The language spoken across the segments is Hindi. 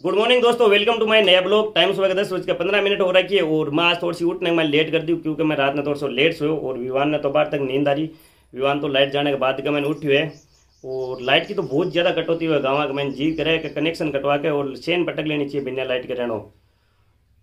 गुड मॉर्निंग दोस्तों. वेलकम टू माय नया ब्लॉग टाइम सुबह का दस बज के पंद्रह मिनट हो रखी है और मैं आज थोड़ी सी उठने में लेट कर दी क्योंकि मैं रात में थोड़ा सा लेट सोयो और विवान ने तो बाहर तक नींद आ रही। विवान तो लाइट जाने के बाद का मैंने उठी है। और लाइट की तो बहुत ज़्यादा कटौती हुई है। गाँव का मैंने जी करे कि कनेक्शन कटवा के और चेन पटक लेनी चाहिए बिना लाइट के रहना।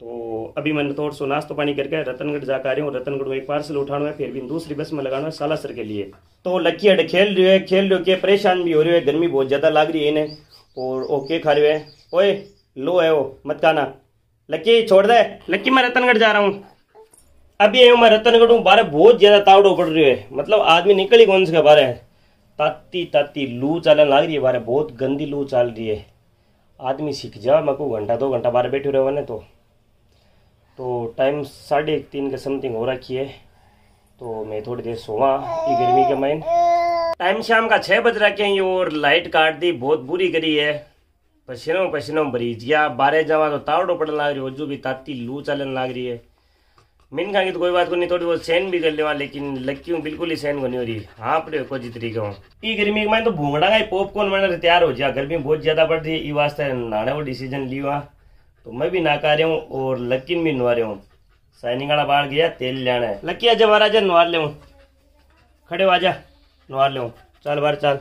तो अभी मैंने थोड़ा सो नाश्तो पानी करके रतनगढ़ जाकर आ रही हूँ। रतनगढ़ में एक पार्सल उठाना है, फिर भी दूसरी बस में लगाना है, सालासर के लिए। तो लक्की अड खेल रही है, खेल रही है परेशान भी हो रही है। गर्मी बहुत ज़्यादा लग रही है इन्हें। और ओके खा रहे है। ओए, लो है वो, मत खाना। लक्की छोड़ दे। लक्की मैं रतनगढ़ जा रहा हूँ। अभी मैं रतनगढ़ हूँ बारह बहुत ज़्यादा तावड़ो पड़ रही है। मतलब आदमी निकल ही कौन से बारे ताती ताती, लू चलन लग रही है बारह बहुत गंदी लू चल रही है। आदमी सीख जा, मैं को घंटा, दो घंटा बारह बैठे रहे तो। तो टाइम साढ़े तीन के समथिंग हो रखी है। तो मैं थोड़ी देर सोवा गर्मी के माइन टाइम शाम का छः बज रखे हैं और, लाइट काट दी, बहुत बुरी करी है। पसीनों पसीनों भरीज गया बारह जावा तो तावड़ो पड़ने लग रही हो भी ताती लू चलन लग रही है। मिन खाएँगे तो कोई बात को नहीं थोड़ी बहुत सहन भी कर लेवा, लेकिन लक्की हूँ बिल्कुल ही सहन को नहीं हो रही हाँ। पड़े को जित रही कहूँ ई गर्मी में तो भूंगड़ा का पॉपकॉर्न मैंने तैयार हो जाए गर्मी बहुत ज़्यादा पड़ रही है वास्ते नहाने वो डिसीज़न लिया तो मैं भी नाका रहा हूँ और लक्की भी नुआ रहा हूँ। साइनिंग वाला बाहर गया, तेल लेना है। लक्की, आजा आजा नुआर ले खड़े हो आजा नुआर ले। चल बार चल।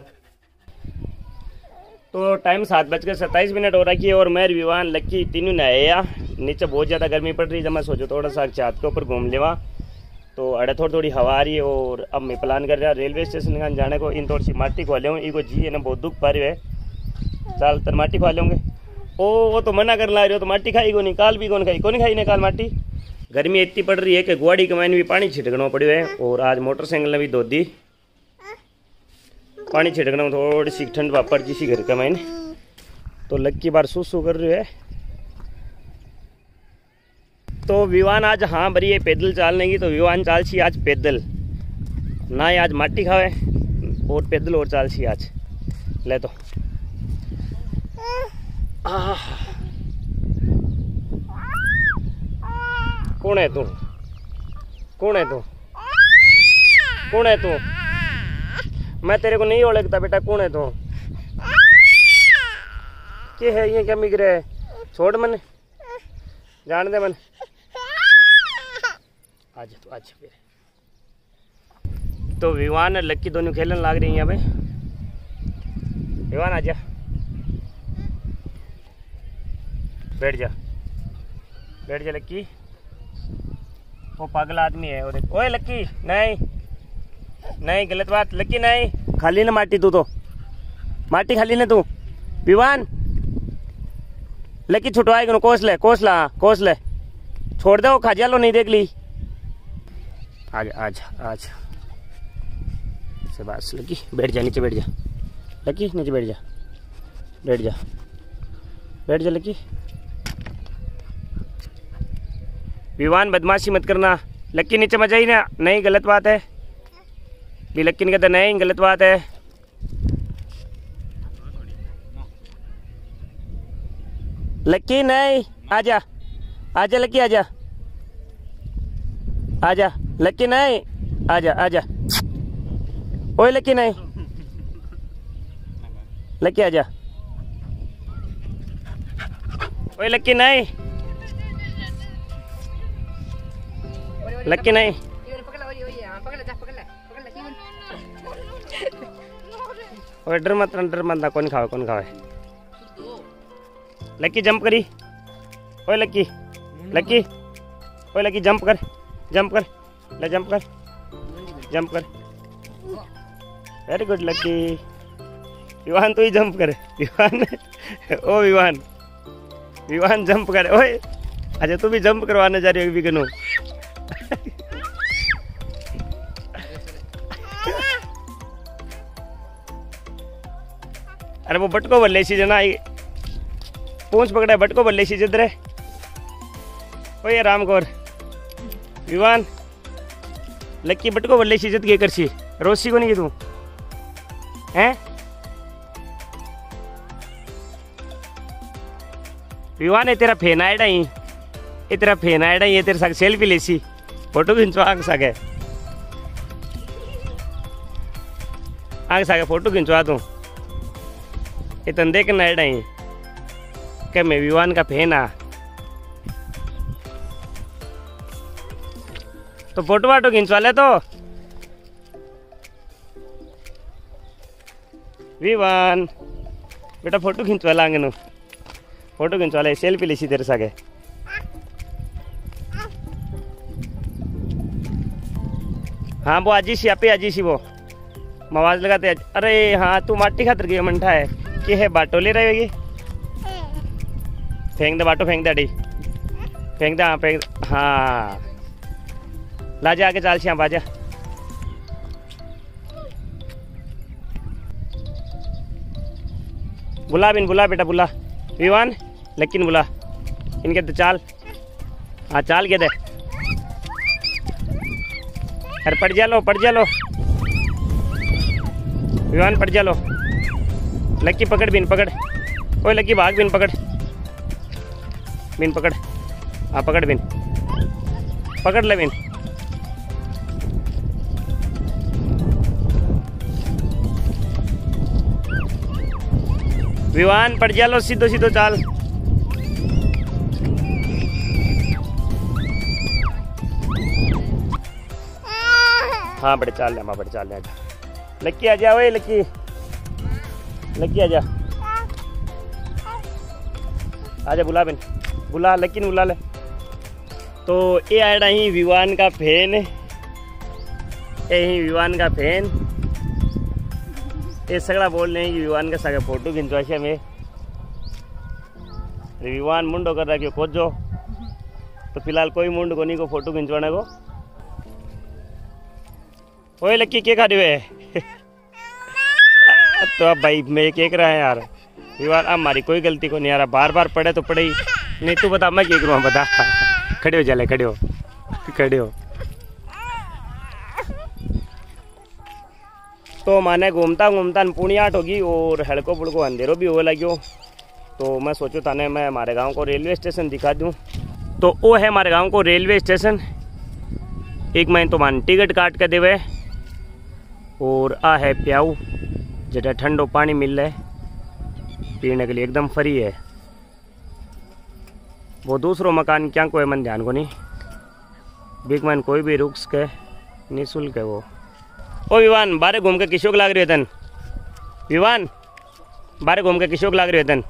तो टाइम सात बज के सत्ताईस मिनट हो रखी है और मैं विवान लक्की तीनों नहाया नीचे बहुत ज़्यादा गर्मी पड़ रही है, जब मैं सोचो थोड़ा सा छत के ऊपर घूम लेवा। तो अड़े थोड़ी थोड़ी हवा आ रही है और अब मैं प्लान कर रहा रेलवे स्टेशन का जाने को। इन थोड़ी सी माटी खा हूँ इको जी है ना, बहुत दुख पा है। चल, तर माटी खा लेंगे ओ, वो तो मना कर ला रहे हो तो माटी खाई को नहीं काल भी कौन खाई? कौन खाई नहीं काल माटी? गर्मी इतनी पड़ रही है कि गुआड़ी के भी पानी छिटकना पड़ो है और आज मोटरसाइकिल ने भी धो दी। पानी छिड़कना थोड़ी सी ठंड वापड़ जी सी घर का मैंने तो लक्की बार सुसु कर रही है। तो विवान आज हाँ भरी है पैदल चालने की तो विवान चाल सी आज पैदल। ना ही आज माटी खावे, और पैदल और चाल सी आज। ले तो। कौन है तू? कौन है तू? कौन है तू? मैं तेरे को नहीं ओळखता बेटा, कौन है तू? क्या है ये क्या मिग रहा है छोड़ मन। जान दे मन। आज तो आज फिर। तो विवान और लक्की दोनों खेलने लग रही हैं विवान आजा बैठ जा। बैठ जा लक्की। वो पागल आदमी है, और ओए लक्की, नहीं। नहीं, गलत बात, लकी नहीं। खाली ना माटी तू तो। माटी खाली ना तू। विवान, लकी छुटवाएगा कोस ले, कोस ला, कोस ले। छोड़ दे वो खाजा लो, नहीं देख ली। आज आज आज। से बस लकी, बैठ जा, नीचे बैठ जा। लकी, नीचे बैठ जा। बैठ जा। बैठ जा, लकी। विवान, बदमाशी मत करना। लक्की नीचे मज़ा ही ना नहीं, गलत बात है। भी लक्की नहीं कहता नहीं गलत बात है लक्की नहीं आजा आजा लक्की आजा आजा लक्की नहीं आजा आजा ओए लक्की नहीं लक्की आजा ओए लक्की नहीं लक्की नहीं और डर मत डर मत ना कौन खावे कौन खावे? लक्की जंप करी। ओए लक्की लक्की ओए लक्की जंप कर जंप कर। ले जंप कर। जंप कर। वेरी गुड लक्की विवान तू ही जंप कर। विवान ओ विवान विवान जंप कर। ओए अच्छा तू भी जंप करवाने जा रही हो विगनो अरे वो बटको बल्ले सी जना आई पूछ पकड़ा बटको बल्ले सी जिधर है। ये राम कौर। विवान। लक्की बटको बल्ले सी जिद के कर सी। रोसी को नहीं तू। हैं? विवान है तेरा फेन आएडा ही ये तेरा फेन आएडा ये तेरे साथ सेल्फी ले सी। फ़ोटो खिंचवा, आग सके आग सके फ़ोटो खिंचवा तू ये तंदे के नाइड आई वाकई में विवान का फ़ैन आ? तो फ़ोटो वाटो खींचवा ले तो। विवान। बेटा फ़ोटो खींचवा लांगे नु। फ़ोटो खींचवा ले, सेल्फी लीसी तेरे सागे। हाँ वो आजी सी आपे आजी सी वो। आवाज़ लगाते अरे हाँ तू माटी खातर गई मंठा है। कि है? बाटो ले रहे फेंक दे बाटो, फेंक दे अड़ी। फेंक दे हाँ फेंक हाँ। ला जा आगे, चाल श्याम बाजा बुला बिन, बुला बेटा, बुला। विवान लेकिन बुला। इनके तो चाल। हाँ चाल के दे। अरे पड़ जा लो पड़ जा लो। विवान पड़ जा लो। लक्की पकड़ बिन, पकड़। ओए लक्की भाग बिन, पकड़। बिन, पकड़। हाँ पकड़ बिन। पकड़ ले बिन। विवान, पड़ जा लो, सीधो सीधो, चाल। हाँ बड़े चाल ले माँ बड़े चाल ले। आजा लक्की आजा ओए लक्की लक्की आजा। आजा बुला बिन। बुला लक्की ने बुला ले? तो ये आड़ा ही विवान का फ़ैन। ये ही विवान का फ़ैन। ये सगड़ा बोल रहे हैं कि विवान का सगा फ़ोटो खिंचवाशे में विवान मुंडो कर रहा खोज जो। तो फ़िलहाल कोई मुंड को नहीं को फ़ोटो खिंचवाने को। ओए लक्की क्या खा रहे है? तो अब भाई, मैं क्या कर रहा है यार अब हमारी कोई गलती को नहीं आ रहा बार बार पढ़े तो पढ़े ही। नहीं, तू बता, मैं क्या करूँ, बता। खड़े हो, जाले, खड़े हो। खड़े हो। तो माने घूमता घूमता पुणी आठ होगी और हड़को पुड़को अंधेरो भी हो लग्यो। तो मैं सोचो थाने मैं हमारे गाँव को रेलवे स्टेशन दिखा दूँ। तो वो है हमारे गाँव को रेलवे स्टेशन। एक महीने तो मान टिकट काट के देवे। और आ है प्याऊ। जटा ठंडो पानी मिल रहा है पीने के लिए एकदम फ्री है। वो दूसरो मकान क्या कोई मन ध्यान को नहीं बिग मैन कोई भी रुक्स के निःशुल्क है वो। ओ विवान, बारे घूम के किशोक लाग रहे तन। विवान, बारे घूम के किशोक लाग रहे तन।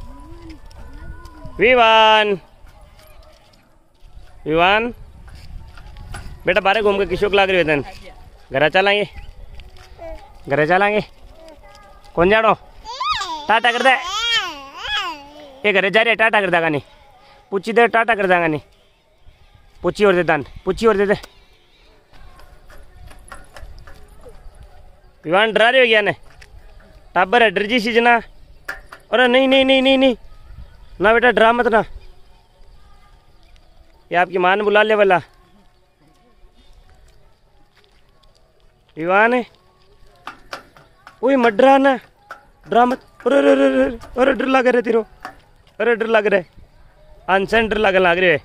विवान विवान, बेटा बारे घूम के किशोक लाग रहे तन। घर चलाएँगे घर चलाएँगे कौन जानो टाटा कर दे ये घरे जा रहे टाटा कर देगा नहीं पूछी दे टाटा कर देगा नहीं पूछी और दे दान पूछी और दे दे विवान डरा रहे हो गया ने टाबर है डर जी सी जना अरे नहीं नहीं नहीं नहीं नहीं ना बेटा डरा मत ना ये आपकी माँ ने बुला ले वाला विवान है वही मत डरा ना डरा मत। अरे अरे अरे अरे डर लग रहे तेरो। अरे, डर लग रहे अनसन डर लग लग रहे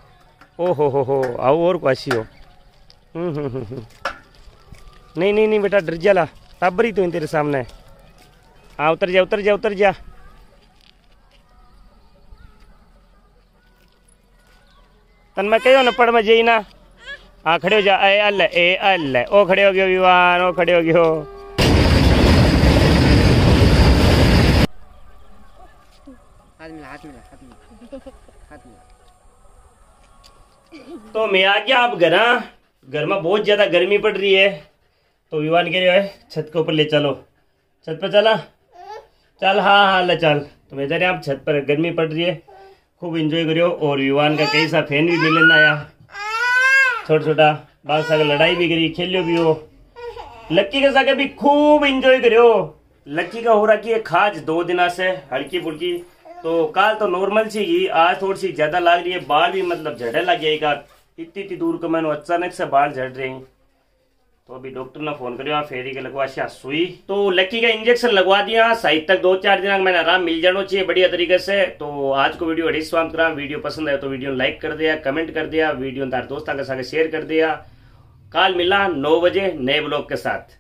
ओ, हो हो हो, आओ, और क्वासी हो हम्म हम्म हम्म। नहीं नहीं नहीं, बेटा, डर जाला टाबर ही तो तेरे सामने। हाँ उतर जा उतर जा उतर जा। तन मैं कहो न पढ़ में जई ना। हाँ खड़े हो जा। ए अल ए अल ओ, खड़े हो गयो, विवान। ओ, खड़े हो गयो। हाथ मिला हाथ मिला हाथ मिला हाथ मिला। तो मैं आ गया अब घर घर में बहुत ज़्यादा गर्मी पड़ रही है। तो विवान रहे है, छत के ऊपर ले चलो। छत पर चला? चल हाँ हाँ ले चल। तो मैं जा रहे आप छत पर गर्मी पड़ रही है। खूब इंजॉय करियो। और विवान का कई सा फ़ैन भी मिलने आया। छोटा छोटा बाल सागर लड़ाई भी करी, खेलियो भी हो। लक्की के सागे भी खूब इंजॉय करियो। लक्की का हो रहा कि खाज दो दिना से हल्की फुल्की तो काल तो नॉर्मल सी आज थोड़ी सी ज़्यादा लग रही है, बाल भी मतलब झड़े लग जाएगा इतनी इतनी दूर को मैंने अचानक से बाल झड़ रहे हैं। तो अभी डॉक्टर ने फ़ोन करियो फेरी के लगवा शा सुई। तो लक्की का इंजेक्शन लगवा दिया साइड तक दो चार दिन मैंने आराम मिल जाना चाहिए बढ़िया तरीके से। तो आज को वीडियो अड़ी स्वागत करा। वीडियो पसंद आया तो वीडियो लाइक कर दिया कमेंट कर दिया, वीडियो तार दोस्तों के साथ शेयर कर दिया। काल मिला नौ बजे नए ब्लॉग के साथ।